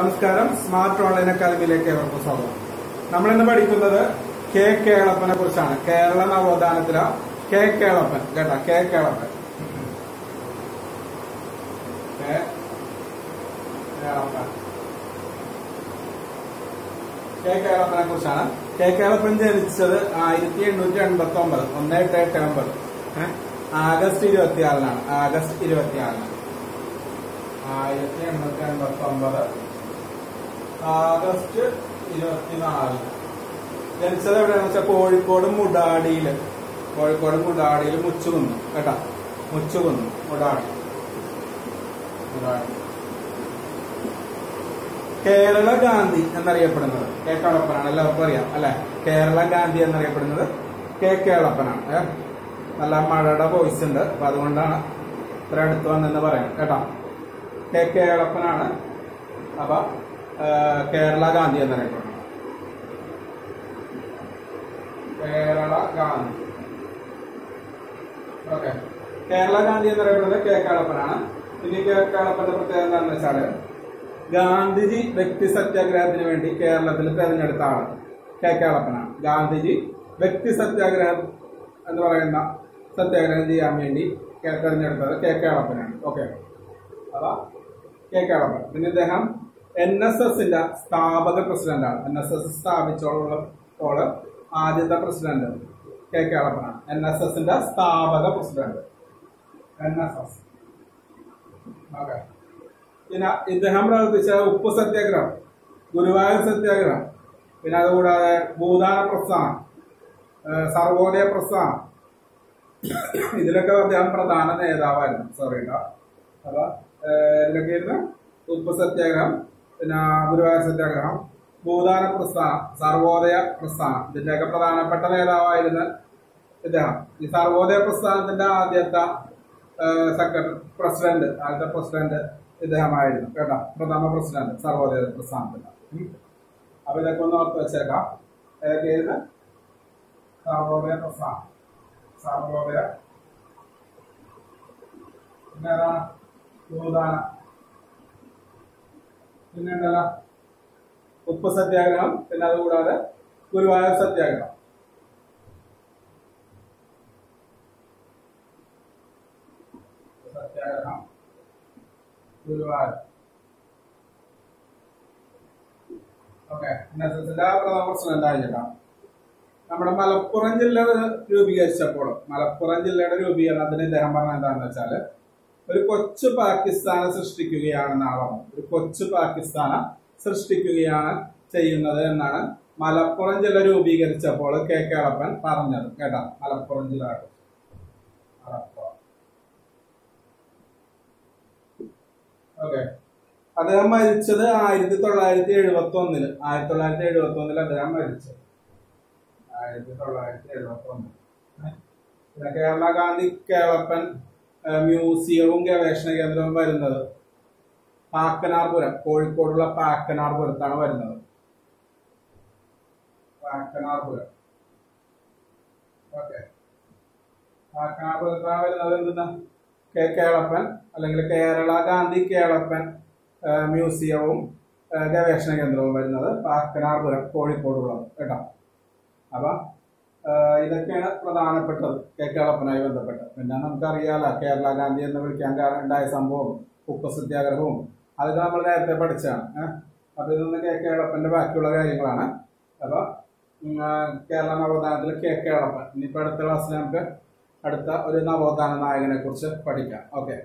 നമസ്കാരം. Smart online അക്കാദമിയിലേക്ക് ഏവർക്കും സ്വാഗതം. നമ്മൾ ഇന്ന് പഠിക്കുന്നത് കെ കേളപ്പനെ കുറിച്ചാണ്. കേരള നവോത്ഥാനത്തിലെ കെ കേളപ്പൻ കേട്ടോ? കെ കേളപ്പൻ. കെ കേളപ്പനെ കുറിച്ചാണ്. കെ കേളപ്പൻ ജനിച്ചത് ആയിരത്തി എണ്ണൂറ്റി എൺപത്തി ഒമ്പത് ഒന്ന് എട്ട് എട്ട് ഒമ്പത്. ആഗസ്റ്റ് ഇരുപത്തിയാറിനാണ്. ആഗസ്റ്റ് ഇരുപത്തിയാറിനാണ് ആയിരത്തി എണ്ണൂറ്റി എൺപത്തി ഒമ്പത് ആഗസ്റ്റ് ഇരുപത്തിനാല്. ജനിച്ചത് എവിടെയാണെന്ന് വെച്ചാൽ കോഴിക്കോട് മുടാടിയിൽ. കോഴിക്കോട് മുടാടിയിൽ മുച്ചുകുന്നു. കേട്ടാ? മുച്ചുകുന്നു മുടാടി. മുടാടി. കേരള ഗാന്ധി എന്നറിയപ്പെടുന്നത്. കെ കേളപ്പനാണ് എല്ലാവർക്കും അറിയാം അല്ലെ? കേരള ഗാന്ധി എന്നറിയപ്പെടുന്നത് കെ കേളപ്പനാണ്? നല്ല മഴയുടെ വോയിസ് ഉണ്ട്. അപ്പൊ അതുകൊണ്ടാണ് ഇത്ര അടുത്ത് വന്നെന്ന് പറയാം. കേട്ടോ? കെ കേളപ്പനാണ്. അപ്പൊ കേരള ഗാന്ധി എന്നറിയപ്പെടുന്നത് കേരള ഗാന്ധി. ഓക്കെ. കേരള ഗാന്ധി എന്നറിയപ്പെടുന്നത് കെ കാളപ്പനാണ് ഇനി കെ കാളപ്പന്റെ പ്രത്യേകത എന്താണെന്ന് വെച്ചാൽ ഗാന്ധിജി വ്യക്തി സത്യാഗ്രഹത്തിന് വേണ്ടി കേരളത്തിൽ തെരഞ്ഞെടുത്ത ആൾ കെ കാളപ്പനാണ് ഗാന്ധിജി വ്യക്തി സത്യാഗ്രഹം എന്ന് പറയുന്ന സത്യാഗ്രഹം ചെയ്യാൻ വേണ്ടി തെരഞ്ഞെടുത്തത് കെ കാളപ്പനാണ് ഓക്കെ. അതാ കെ കാളപ്പൻ പിന്നെ ഇദ്ദേഹം എൻ എസ് എസിന്റെ സ്ഥാപക പ്രസിഡന്റാണ് എൻ എസ് എസ് സ്ഥാപിച്ചോൾ ആദ്യത്തെ പ്രസിഡന്റ് കെ കേളപ്പനാണ്. എൻ എസ് എസിന്റെ സ്ഥാപക president N S S okay. പിന്നെ ഇദ്ദേഹം പ്രവർത്തിച്ച ഉപ്പ് സത്യാഗ്രഹം ഗുരുവായൂർ സത്യാഗ്രഹം പിന്നെ അതുകൂടാതെ ഭൂദാന പ്രസ്ഥാനം സർവോദയ പ്രസ്ഥാനം. ഇതിലൊക്കെ അദ്ദേഹം പ്രധാന നേതാവായിരുന്നു. സോറി കേട്ടോ അപ്പൊ ഇതിലൊക്കെ ഇരുന്ന് ഉപ്പ് സത്യാഗ്രഹം. പിന്നെ ഗുരുവായൂർ സത്യാഗ്രഹം ഭൂദാന പ്രസ്ഥാനം സർവോദയ പ്രസ്ഥാനം. ഇതിന്റെയൊക്കെ പ്രധാനപ്പെട്ട നേതാവായിരുന്നു ഇദ്ദേഹം. ഈ സർവോദയ പ്രസ്ഥാനത്തിന്റെ ആദ്യത്തെ സെക്രട്ടറി പ്രസിഡന്റ് ആദ്യത്തെ പ്രസിഡന്റ് ഇദ്ദേഹമായിരുന്നു. കേട്ടോ? പ്രഥമ പ്രസിഡന്റ് സർവോദയ പ്രസ്ഥാനത്തിന്റെ. അപ്പൊ ഇതൊക്കെ ഒന്ന് ഓർത്ത് വെച്ചേക്കാം. ഏതൊക്കെയായിരുന്നു സർവോദയ പ്രസ്ഥാനം. സർവോദയ. പിന്നെ ഏതാണ്? പിന്നെ ഉണ്ടല്ലോ ഉപ്പ് സത്യാഗ്രഹം പിന്നെ അതുകൂടാതെ ഗുരുവായൂർ സത്യാഗ്രഹം. സത്യാഗ്രഹം ഗുരുവായൂർ. ഓക്കെ എൻഎസ്എസിന്റെ പ്രഥമ പ്രശ്നം ആയിട്ടാ നമ്മുടെ മലപ്പുറം ജില്ല രൂപീകരിച്ചപ്പോൾ മലപ്പുറം ജില്ലയുടെ രൂപീകരണത്തിന് ഇദ്ദേഹം പറഞ്ഞ എന്താണെന്ന് വെച്ചാൽ ഒരു കൊച്ചു പാകിസ്ഥാനെ പറഞ്ഞത് ഒരു കൊച്ചു പാകിസ്ഥാനെ സൃഷ്ടിക്കുകയാണ് ചെയ്യുന്നത് എന്നാണ് മലപ്പുറം ജില്ല രൂപീകരിച്ചപ്പോൾ കെ കേളപ്പൻ പറഞ്ഞത്. കേട്ടോ? മലപ്പുറം ജില്ല ഓക്കെ. അദ്ദേഹം മരിച്ചത് ആയിരത്തി തൊള്ളായിരത്തി എഴുപത്തി ഒന്നിൽ ആയിരത്തി തൊള്ളായിരത്തി എഴുപത്തി ഒന്നിൽ അദ്ദേഹം മരിച്ചത്. ആയിരത്തി തൊള്ളായിരത്തി എഴുപത്തി ഒന്നിൽ കേരള ഗാന്ധി കേളപ്പൻ മ്യൂസിയവും ഗവേഷണ കേന്ദ്രവും വരുന്നത്. പാക്കനാർപുരം കോഴിക്കോടുള്ള പാക്കനാർപുരത്താണ് വരുന്നത്. പാക്കനാർപുരം. ഓക്കെ. പാക്കനാർപുരത്താണ് വരുന്നത് എന്തെന്നാ? കെ കേളപ്പൻ അല്ലെങ്കിൽ കേരള ഗാന്ധി കേളപ്പൻ മ്യൂസിയവും ഗവേഷണ കേന്ദ്രവും വരുന്നത് പാക്കനാർപുരം കോഴിക്കോടുള്ളത് കേട്ടോ? അപ്പൊ ഇതൊക്കെയാണ് പ്രധാനപ്പെട്ടത് കെ കേളപ്പനായി ബന്ധപ്പെട്ട്. പിന്നെ നമുക്കറിയാലോ കേരള ഗാന്ധി എന്ന് വിളിക്കാൻ കാരണം ഉണ്ടായ സംഭവം ഉപ്പ് സത്യാഗ്രഹവും അതൊക്കെ നമ്മൾ നേരത്തെ പഠിച്ചാണ് അതിൽ ഇതൊന്ന് കെ കേളപ്പന്റെ ബാക്കിയുള്ള കാര്യങ്ങളാണ്. അപ്പൊ കേരള നവോത്ഥാനത്തിൽ കെ കേളപ്പൻ ഇനിയിപ്പോ അടുത്ത ക്ലാസ്സിൽ നമുക്ക് അടുത്ത ഒരു നവോത്ഥാന നായകനെ കുറിച്ച് പഠിക്കാം. ഓക്കെ.